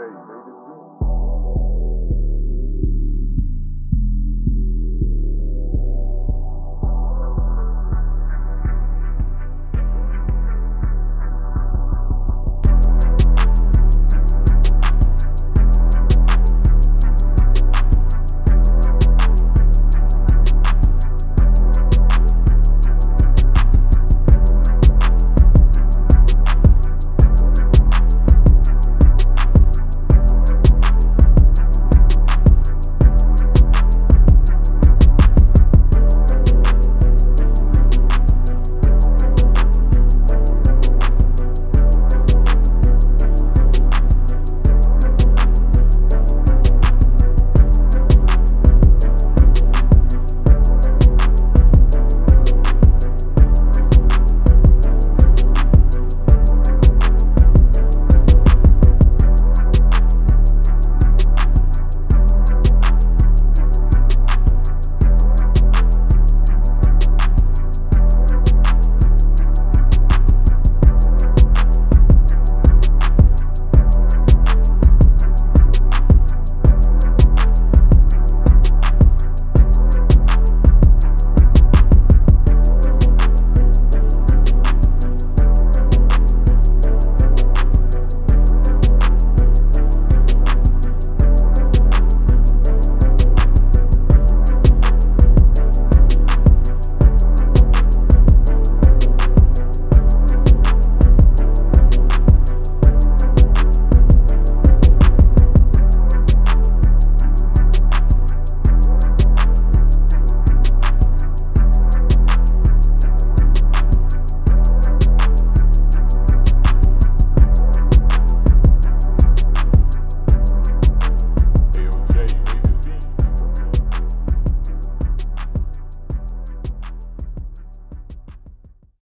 very great you.